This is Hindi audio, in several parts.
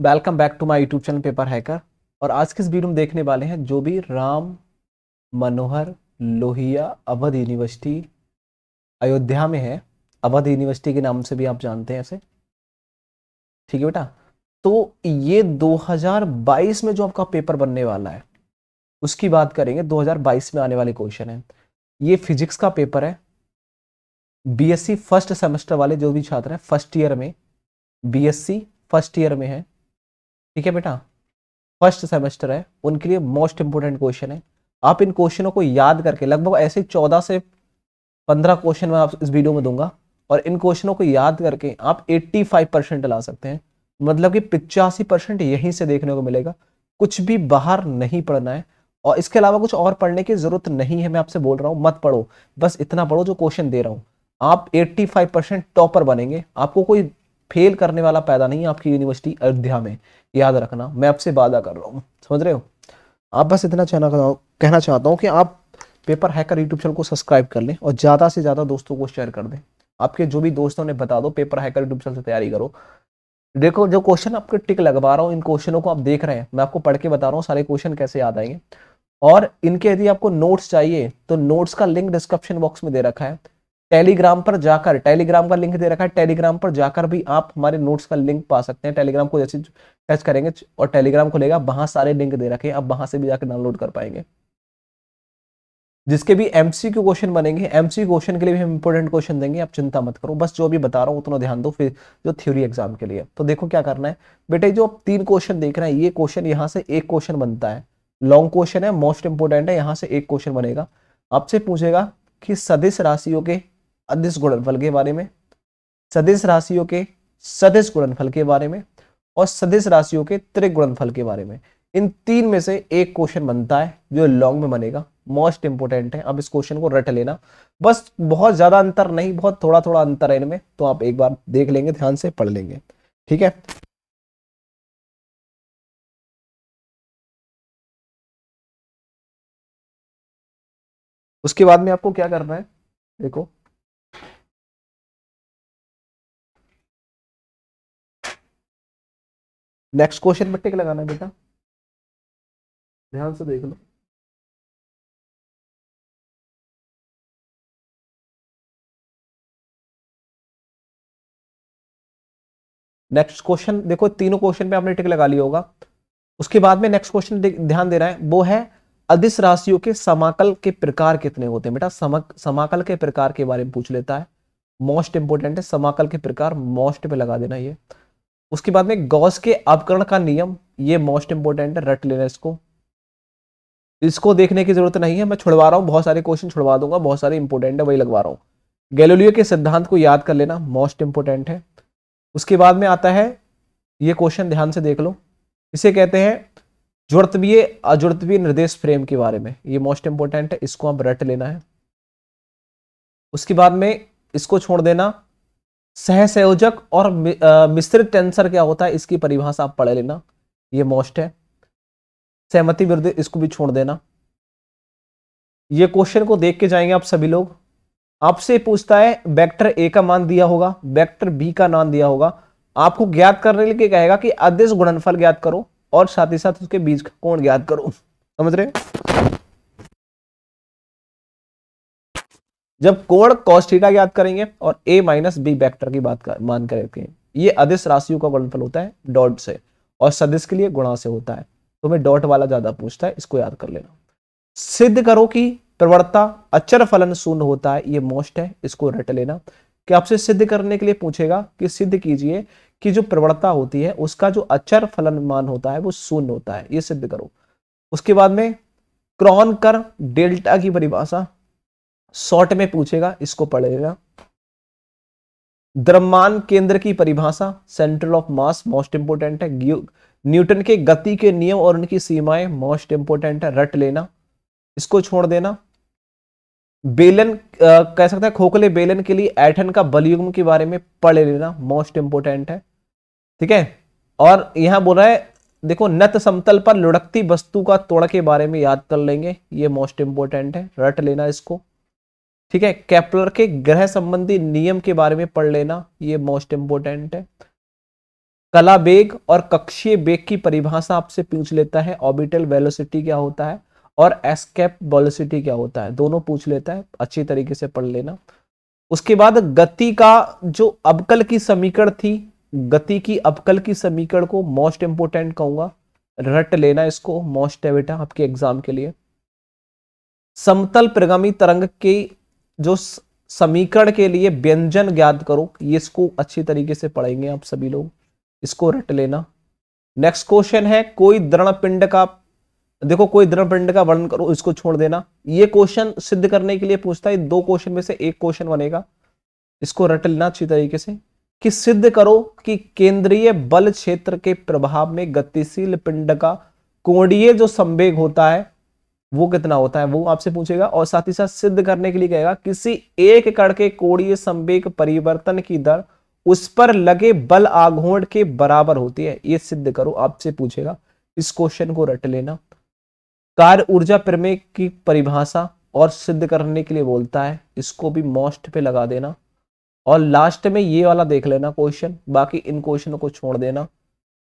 Welcome back to my YouTube channel Paper Hacker और आज के इस वीडियो में देखने वाले हैं जो भी राम मनोहर लोहिया अवध यूनिवर्सिटी अयोध्या में है। अवध यूनिवर्सिटी के नाम से भी आप जानते हैं ऐसे। ठीक है बेटा? तो ये 2022 में जो आपका पेपर बनने वाला है, उसकी बात करेंगे 2022 में आने वाले क्वेश्चन है। ये फिजिक्स का पेपर है। बीएससी फ़र्स्ट सेमेस्टर वाले जो भी छात्र हैं फ़र्स्ट ईयर में बीएससी फ़र्स्ट ईयर में है। ठीक है बेटा? फ़र्स्ट सेमेस्टर है, उनके लिए मोस्ट इंपोर्टेंट क्वेश्चन है। आप इन क्वेश्चनों को याद करके, लगभग ऐसे चौदह से पंद्रह क्वेश्चन मैं आप इस वीडियो में दूँगा, और इन क्वेश्चनों को याद करके आप 85 परसेंट ला सकते हैं। मतलब कि पिचासी परसेंट यहीं से देखने को मिलेगा। कुछ भी बाहर नहीं पढ़ना है, और इसके अलावा कुछ और पढ़ने की ज़रूरत नहीं है, मैं आपसे बोल रहा हूँ, मत पढ़ो। बस इतना पढ़ो जो क्वेश्चन दे रहा हूँ। आप 85 परसेंट टॉपर बनेंगे। आपको कोई फेल करने वाला पैदा नहीं है आपकी यूनिवर्सिटी अयोध्या में। याद रखना, मैं आपसे वादा कर रहा हूँ। समझ रहे हो? आप बस इतना कहना चाहता हूँ कि आप पेपर हैकर यूट्यूब चैनल को सब्सक्राइब कर लें और ज़्यादा से ज़्यादा दोस्तों को शेयर कर दें। आपके जो भी दोस्तों ने बता दो, पेपर हैकर यूट्यूब चैनल से तैयारी करो। देखो, जो क्वेश्चन आपके टिक लगवा रहा हूँ, इन क्वेश्चनों को आप देख रहे हैं। मैं आपको पढ़ के बता रहा हूँ, सारे क्वेश्चन कैसे याद आएँगे। और इनके यदि आपको नोट्स चाहिए तो नोट्स का लिंक डिस्क्रिप्शन बॉक्स में दे रखा है। टेलीग्राम पर जाकर, टेलीग्राम का लिंक दे रखा है, टेलीग्राम पर जाकर भी आप हमारे नोट्स का लिंक पा सकते हैं। टेलीग्राम को जैसे टच करेंगे और टेलीग्राम खुलेगा, वहाँ सारे लिंक दे रखे हैं, आप वहाँ से भी जाकर डाउनलोड कर पाएँगे। जिसके भी एमसीक्यू क्वेश्चन बनेंगे एमसीक्यू क्वेश्चन के लिए भी हम इंपोर्टेंट क्वेश्चन देंगे, आप चिंता मत करो। बस जो भी बता रहा हूँ, उतना ध्यान दो, फिर जो थ्योरी एग्ज़ाम के लिए। तो देखो क्या करना है। बेटे, जो आप तीन क्वेश्चन देख रहे हैं, ये क्वेश्चन यहाँ से एक क्वेश्चन बनता है। लॉन्ग क्वेश्चन है मोस्ट इंपोर्टेंट है, यहाँ से एक क्वेश्चन बनेगा। आपसे पूछेगा कि सदिश राशियों के अदिश गुणनफल के बारे में, सदिश राशियों के सदिश गुणनफल के बारे में और सदिश राशियों के त्रिक गुणनफल के बारे में। इन तीन में से एक क्वेश्चन बनता है जो लॉन्ग में बनेगा। मोस्ट इंपोर्टेंट है। अब इस क्वेश्चन को रट लेना। बस बहुत ज़्यादा अंतर नहीं, बहुत थोड़ा थोड़ा अंतर है इनमें तो आप एक बार देख लेंगे, ध्यान से पढ़ लेंगे। ठीक है? उसके बाद में आपको क्या करना है? देखो। नेक्स्ट क्वेश्चन में टिक लगाना है बेटा। ध्यान से देख लो। नेक्स्ट क्वेश्चन देखो तीनों क्वेश्चन पे आपने टिक लगा लिया होगा। उसके बाद में नेक्स्ट क्वेश्चन ध्यान दे रहा है वो है अदिश राशियों के समाकल के प्रकार कितने होते हैं? बेटा समक, समाकल के प्रकार के बारे में पूछ लेता है। मोस्ट इंपोर्टेंट है समाकल के प्रकार मोस्ट पे लगा देना ये। उसके बाद में गौस के अपकरण का नियम, ये मोस्ट इंपोर्टेंट है, रट लेना इसको। इसको देखने की ज़रूरत नहीं है, मैं छुड़वा रहा हूँ, बहुत सारे क्वेश्चन छुड़वा दूँगा, बहुत सारे इंपोर्टेंट है, वही लगवा रहा हूँ। गैलोलियो के सिद्धांत को याद कर लेना मोस्ट इंपोर्टेंट है। उसके बाद में आता है, ये क्वेश्चन ध्यान से देख लो। इसे कहते हैं, जुड़तवीय, अजुड़तवीय निर्देश फ्रेम के बारे में। ये मोस्ट इंपोर्टेंट है, इसको आप रट लेना है। उसके बाद में इसको छोड़ देना सहसंयोजक और मिश्रित टेंसर क्या होता है? इसकी परिभाषा आप पढ़ लेना। ये मोस्ट है। सहमति विरुद्ध इसको भी छोड़ देना। ये क्वेश्चन को देख के जाएँगे आप सभी लोग। आपसे पूछता है, वेक्टर ए का मान दिया होगा, वेक्टर बी का मान दिया होगा। आपको ज्ञात करने के लिए कहेगा कि अदिश गुणनफल ज्ञात करो और साथ ही साथ उसके बीच का कोण ज्ञात करो। समझ रहे जब कोण कॉस थीटा करेंगे और ए माइनस बी वेक्टर की बात कर, मान करेंगे ये अदिश राशियों का गुणनफल होता है डॉट से और सदिश के लिए गुणा से होता है। तो मैं डॉट वाला ज़्यादा पूछता है इसको याद कर लेना। सिद्ध करो कि प्रवणता अचर फलन शून्य होता है ये मोस्ट है इसको रट लेना। कि आपसे सिद्ध करने के लिए पूछेगा कि सिद्ध कीजिए कि जो प्रवणता होती है उसका जो अचर फलन मान होता है वो शून्य होता है ये सिद्ध करो। उसके बाद में क्रॉन कर डेल्टा की परिभाषा शॉर्ट में पूछेगा इसको पढ़ेगा। द्रव्यमान केंद्र की परिभाषा central of mass most important है। न्यूटन के गति के नियम और उनकी सीमाएँ मोस्ट इंपोर्टेंट है। रट लेना इसको छोड़ देना। बेलन आ, कह सकते हैं खोखले बेलन के लिए एठन का बलयुग्म के बारे में पढ़ लेना मोस्ट इंपोर्टेंट है। ठीक है? और यहाँ बोल रहा है देखो नत समतल पर लुढ़कती वस्तु का तोड़ के बारे में याद कर लेंगे। ये मोस्ट इंपोर्टेंट है। रट लेना इसको। ठीक है कैपलर के ग्रह संबंधी नियम के बारे में पढ़ लेना, ये मोस्ट इंपोर्टेंट है। कला बेग और कक्षीय बेग की परिभाषा आपसे पूछ लेता है ऑर्बिटल वेलोसिटी क्या होता है और एस्केप वेलोसिटी क्या होता है, दोनों पूछ लेता है, अच्छी तरीके से पढ़ लेना। उसके बाद गति का जो अबकल की समीकरण थी, गति की अबकल की समीकरण को मोस्ट इंपोर्टेंट कहूँगा, रट लेना इसको मोस्ट बेटा, आपके एग्ज़ाम के लिए। समतल प्रगामी तरंग के जो समीकरण के लिए व्यंजन ज्ञात करो, ये इसको अच्छी तरीके से पढ़ेंगे आप सभी लोग। इसको रट लेना। नेक्स्ट क्वेश्चन है, कोई दृढ़ पिंड का, देखो कोई दृढ़ पिंड का वर्णन करो, इसको छोड़ देना। ये क्वेश्चन सिद्ध करने के लिए पूछता है, दो क्वेश्चन में से एक क्वेश्चन बनेगा। इसको रट लेना अच्छी तरीके से। कि सिद्ध करो कि केंद्रीय बल क्षेत्र के प्रभाव में गतिशील पिंड का कोणीय जो संवेग होता है वो कितना होता है वो आपसे पूछेगा और साथ ही साथ सिद्ध करने के लिए कहेगा, किसी एक कण के कोणीय संवेग परिवर्तन की दर उस पर लगे बल आघूर्ण के बराबर होती है। ये सिद्ध करो, आपसे पूछेगा। इस क्वेश्चन को रट लेना। कार्य ऊर्जा प्रमेय की परिभाषा और सिद्ध करने के लिए बोलता है, इसको भी मोस्ट पे लगा देना। और लास्ट में ये वाला देख लेना क्वेश्चन बाकी इन क्वेश्चनों को छोड़ देना।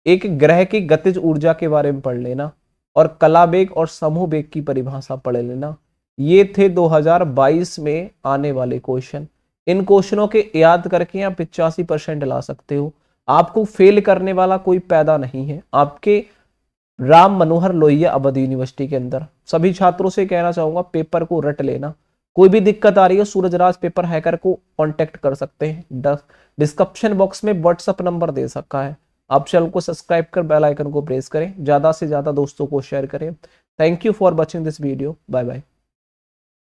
एक ग्रह की गतिज ऊर्जा के बारे में पढ़ लेना। और कला बेग और समूह बेग की परिभाषा पढ़ लेना। ये थे 2022 में आने वाले क्वेश्चन। इन क्वेश्चनों के याद करके आप पिचासी परसेंट ला सकते हो। आपको फेल करने वाला कोई पैदा नहीं है। आपके राम मनोहर लोहिया अवध यूनिवर्सिटी के अंदर। सभी छात्रों से कहना चाहूँगा, पेपर को रट लेना। कोई भी दिक्कत आ रही है, सूरजराज पेपर हैकर को कांटेक्ट कर सकते हैं। डिस्क्रिप्शन बॉक्स में व्हाट्सअप नंबर दे सकता है। आप चैनल को सब्सक्राइब कर बेल आइकन को प्रेस करें, ज़्यादा से ज़्यादा दोस्तों को शेयर करें। Thank you for watching this video bye bye